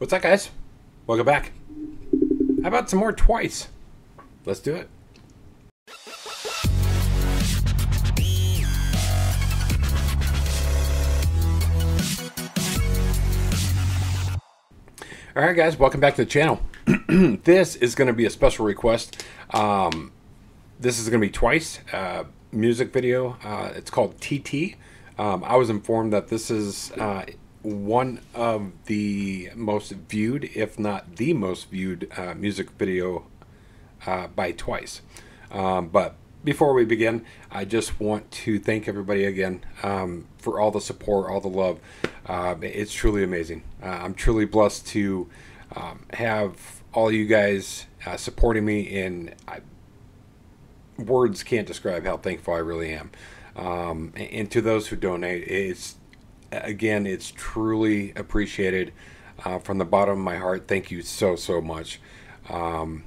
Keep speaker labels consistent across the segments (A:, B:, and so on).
A: What's up, guys? Welcome back. How about some more twice? Let's do it. All right, guys, welcome back to the channel. this is going to be a special request. Um, this is going to be twice uh, music video. Uh, it's called TT. Um, I was informed that this is uh, one of the most viewed, if not the most viewed, uh, music video uh, by twice. Um, but before we begin, I just want to thank everybody again um, for all the support, all the love. Uh, it's truly amazing. Uh, I'm truly blessed to um, have all you guys uh, supporting me, and I, words can't describe how thankful I really am. Um, and, to those who donate, it's again, it's truly appreciated uh, from the bottom of my heart. Thank you so so much. Um,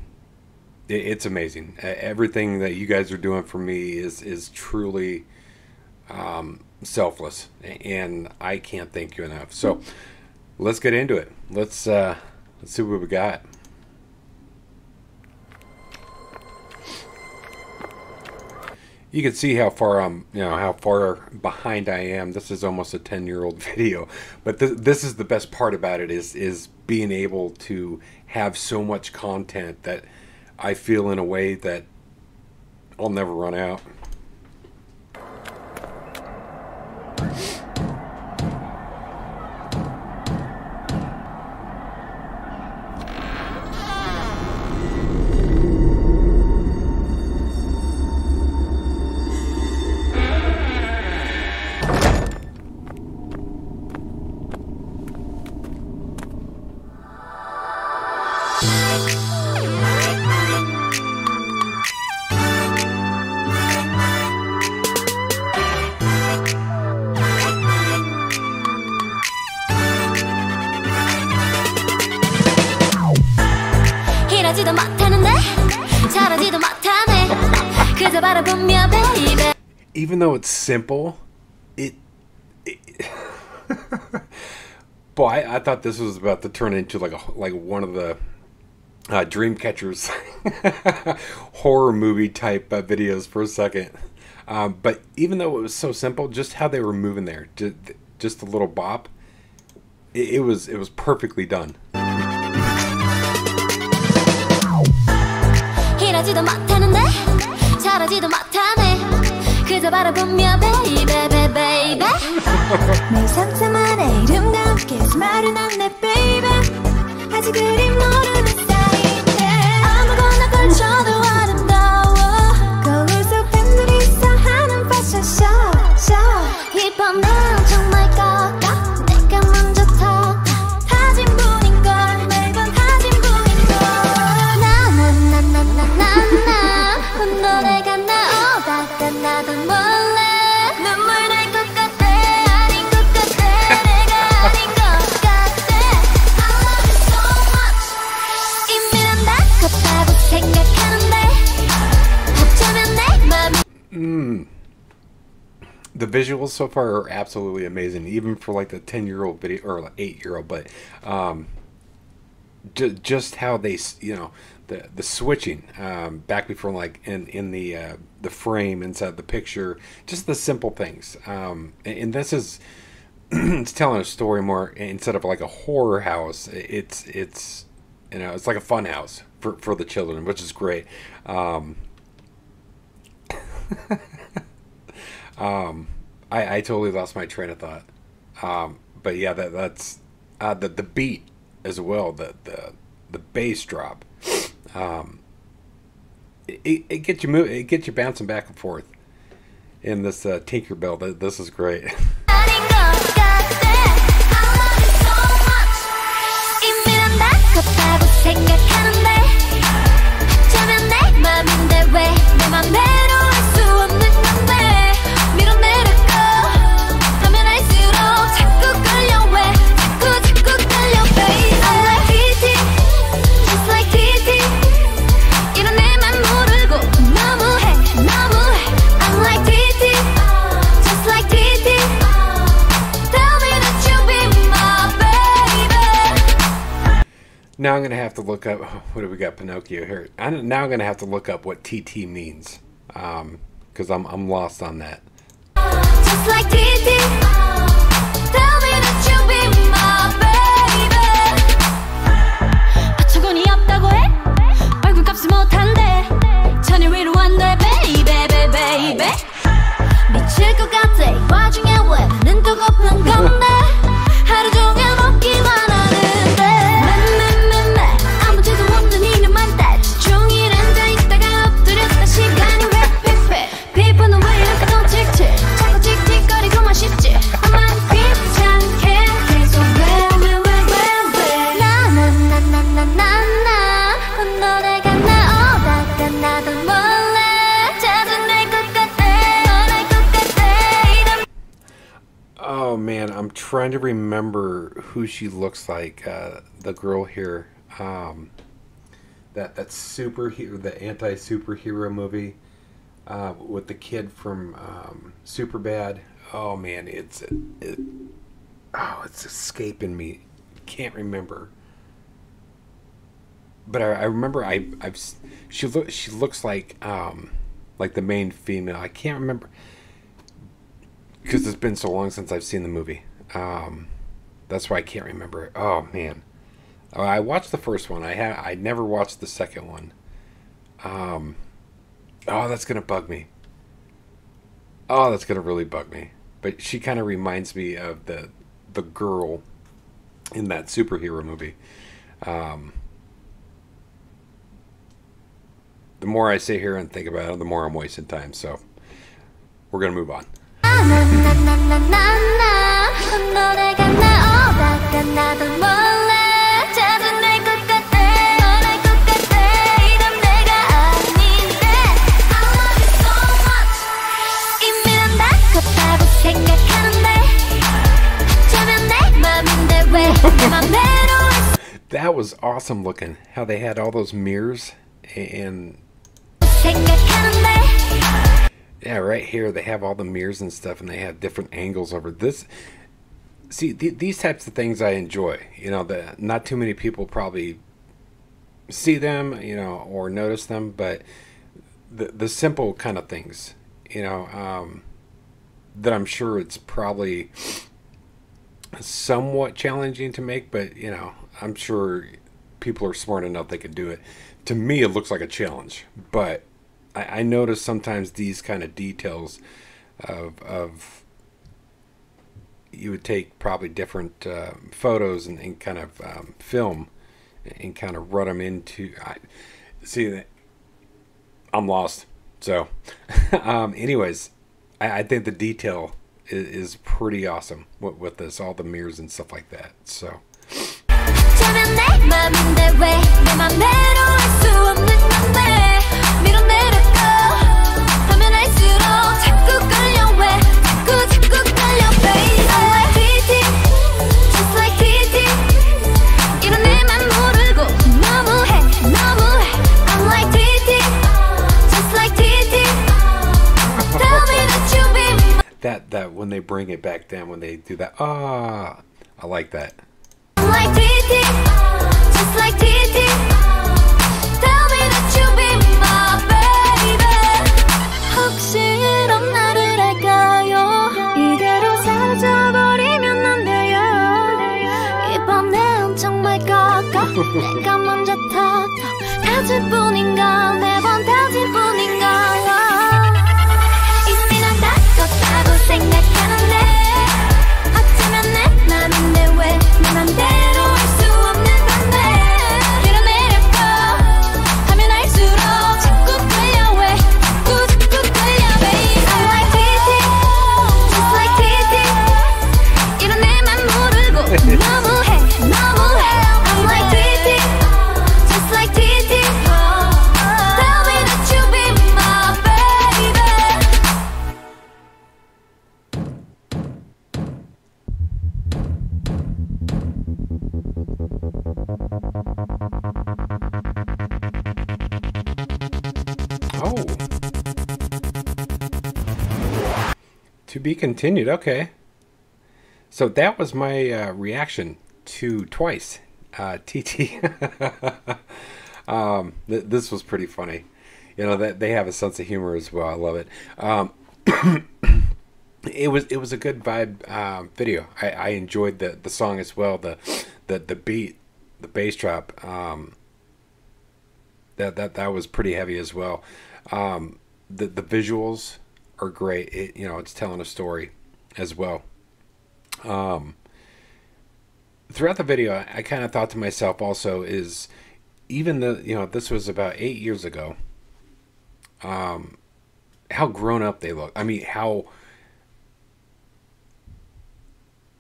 A: it's amazing. Everything that you guys are doing for me is is truly um, selfless, and I can't thank you enough. So let's get into it. Let's uh, let's see what we got. You can see how far I'm, you know, how far behind I am. This is almost a 10 year old video, but th this is the best part about it is is being able to have so much content that I feel in a way that I'll never run out. Even though it's simple, it, it boy, I, I, thought this was about to turn into like a like one of the uh, Dreamcatchers horror movie type uh, videos for a second. Um, but even though it was so simple, just how they were moving there, just, a little bop, it, it was it was perfectly done. visuals so far are absolutely amazing, even for like the 10 year old video or like 8 year old, but um, just how they, you know, the the switching um, back before like in in the uh, the frame inside the picture, just the simple things. Um, and, and, this is it's telling a story more instead of like a horror house. It's it's you know it's like a fun house for for the children, which is great. Um, um, I I totally lost my train of thought. Um, but yeah, that that's uh, the the beat as well. The the the bass drop um, it, it gets you move, it gets you bouncing back and forth in this uh, Tinkerbell. This is great.
B: Now I'm going to have to look up. What do we got? Pinocchio here. I'm now going to have to look up what TT means because um, I'm, I'm lost on that. Trying to remember who she looks like. Uh, the girl here, um, that that superhero, the anti superhero movie uh, with the kid from um, Superbad. Oh man, it's it, oh, it's escaping me. Can't remember. But I, I remember I I've she look she looks like um, like the main female. I can't remember because it's been so long since I've seen the movie. Um, that's why I can't remember. It. Oh man, uh, I watched the first one. I had I never watched the second one. Um, oh, that's gonna bug me. Oh, that's gonna really bug me. But she kind of reminds me of the the girl in that superhero movie. Um, the more I sit here and think about it, the more I'm wasting time. So we're gonna move on. That was awesome looking. How they had all those mirrors and yeah, right here they have all the mirrors and stuff, and they have different angles over this. See, th these types of things I enjoy. You know, the not too many people probably see them, you know, or notice them, but the the simple kind of things, you know, um, that I'm sure it's probably somewhat challenging to make, but you know, I'm sure people are smart enough they can do it. To me, it looks like a challenge, but I, I notice sometimes these kind of details of, of you would take probably different uh, photos and, and, kind of um, film and kind of run them into. I, see, I'm lost. So, um, anyways, I, I, think the detail is, is pretty awesome with, with, this, all the mirrors and stuff like that. So. Down when they do that ah I like that. 내가 먼저 터져 아질 뿐인가 매 be continued. Okay. So that was my uh, reaction to Twice.
A: uh, TT. um, th- this was pretty funny. You know that they have a sense of humor as well. I love it. Um, it was it was a good vibe uh, video. I, I enjoyed the the song as well. The the the beat, the bass drop. Um, that that that was pretty heavy as well. Um, the the visuals are great. It, you know, it's telling a story as well. Um, throughout the video, I, I kind of thought to myself also is even the you know this was about eight years ago. Um, how grown up they look. I mean, how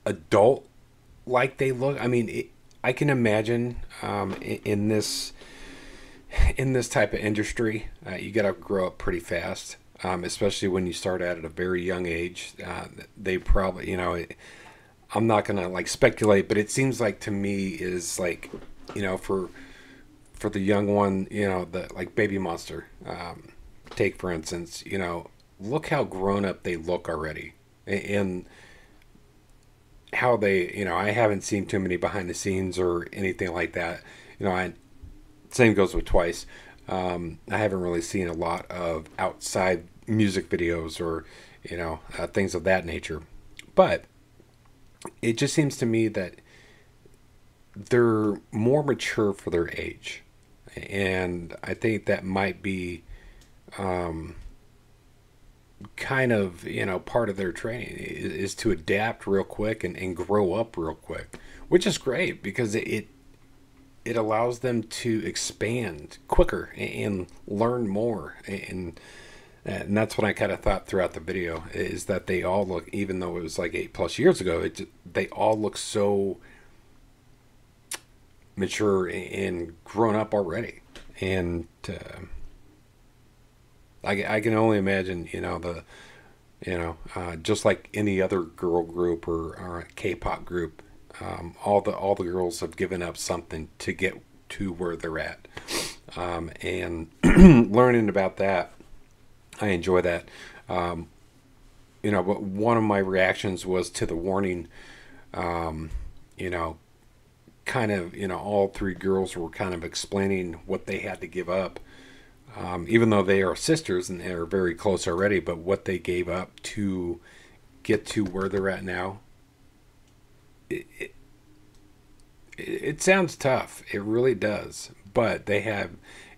A: adult like they look. I mean, it, I can imagine um, in, in, this in this type of industry, uh, you got to grow up pretty fast, um, especially when you start out at a very young age. Uh, they probably, you know, I'm not gonna like speculate, but it seems like to me is like, you know, for for the young one, you know, the like Baby Monster. Um, take for instance, you know, look how grown up they look already, and how they, you know, I haven't seen too many behind the scenes or anything like that. You know, I same goes with Twice. Um, I haven't really seen a lot of outside music videos or you know uh, things of that nature, but it just seems to me that they're more mature for their age, and I think that might be um, kind of you know part of their training is, is, to adapt real quick and, and grow up real quick which is great because it it allows them to expand quicker and, learn more and and that's what I kind of thought throughout the video is that they all look even though it was like eight plus years ago it they all look so mature and grown up already. And uh, I, I can only imagine, you know, the, you know, uh, just like any other girl group or, or K-pop group, um, all the all the girls have given up something to get to where they're at, um, and learning about that, I enjoy that. Um, you know, but one of my reactions was to the warning. Um, you know, kind of, you know, all three girls were kind of explaining what they had to give up um, even though they are sisters and they're very close already, but what they gave up to get to where they're at now, it, it, it sounds tough. It really does. But they have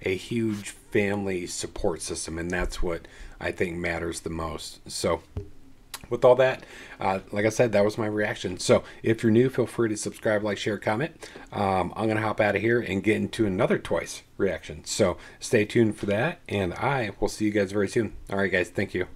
A: a huge family support system, and that's what I think matters the most. So, with all that, uh, like I said, that was my reaction. So if you're new, feel free to subscribe, like, share, comment. Um, I'm going to hop out of here and get into another twice reaction. So stay tuned for that, and I will see you guys very soon. All right, guys, thank you.